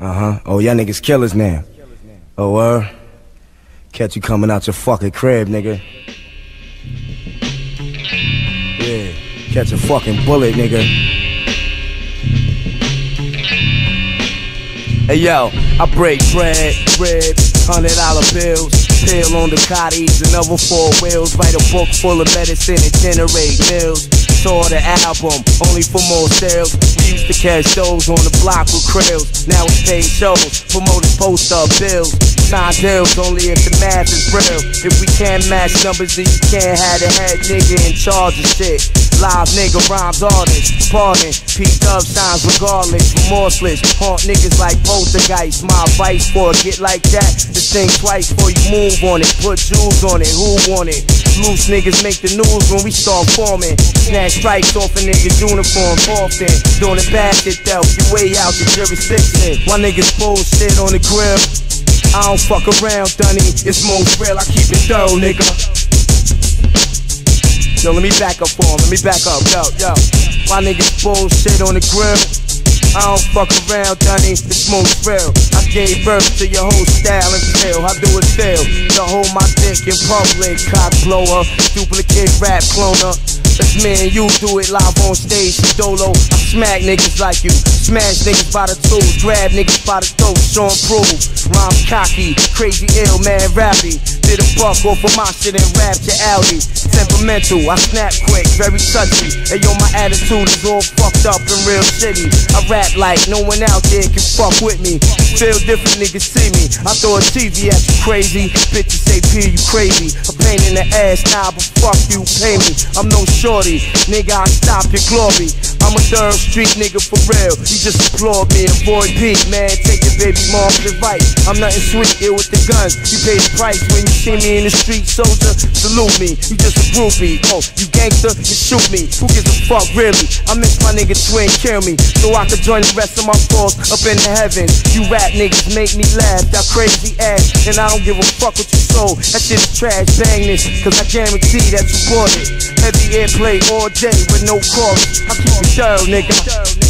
Uh huh. Oh, y'all niggas killers now. Oh, uh. Catch you coming out your fucking crib, nigga. Yeah. Catch a fucking bullet, nigga. Hey yo, I break bread, ribs, hundred dollar bills, pill on the cotties, another four wheels, write a book full of medicine and generate bills. Saw the album, only for more sales. Used to catch those on the block with krills. Now it's paid shows, promoters post up bills. Sign deals only if the math is real. If we can't match numbers, then you can't have the head nigga in charge of shit. Live nigga rhymes artist, pardon. P dub signs regardless, remorseless. Haunt niggas like poltergeist. My advice for get like that, to think twice before you move on it. Put jewels on it, who want it? Loose niggas make the news when we start forming. Snatch strikes off a nigga's uniform often. Doing it bad shit though, you way out the jurisdiction. My niggas bullshit on the grill. I don't fuck around, Dunny. It's most real, I keep it thorough, nigga. Yo, let me back up for him. Let me back up. Yo, yo. My niggas bullshit on the grill. I don't fuck around, Dunny. It's most real. I gave birth to your whole style and feel. How do it feel? To hold my dick in public, cock blower, duplicate rap cloner. It's me and you do it live on stage, dolo. I smack niggas like you, smash niggas by the tools, grab niggas by the throat, show 'em prove. Rhyme cocky, crazy ill, man, rappy. Did a buck off of my shit and rap to Audi. Temperamental, I snap quick, very touchy. And yo, my attitude is all fucked up and real shitty. I rap like no one out there can fuck with me. Feel different niggas see me. I throw a TV at you crazy. Bitches say P, you crazy. A pain in the ass now, but fuck you, pay me. I'm no shorty, nigga, I stop your glory. I'm a third street nigga for real. You just applaud me, avoid P, man. Take your baby mom's advice. I'm nothing sweet, ill with the guns. You pay the price when you see me in the street, soldier. Salute me, you just a groupie. Oh, you gangster, you shoot me. Who gives a fuck, really? I miss my nigga twin, kill me. So I could join the rest of my force up in the heavens. You rap niggas make me laugh, that crazy ass. And I don't give a fuck what you sold. That shit's trash, bang this, cause I guarantee that you bought it. Heavy airplay all day with no chorus. I keep it thorough, nigga.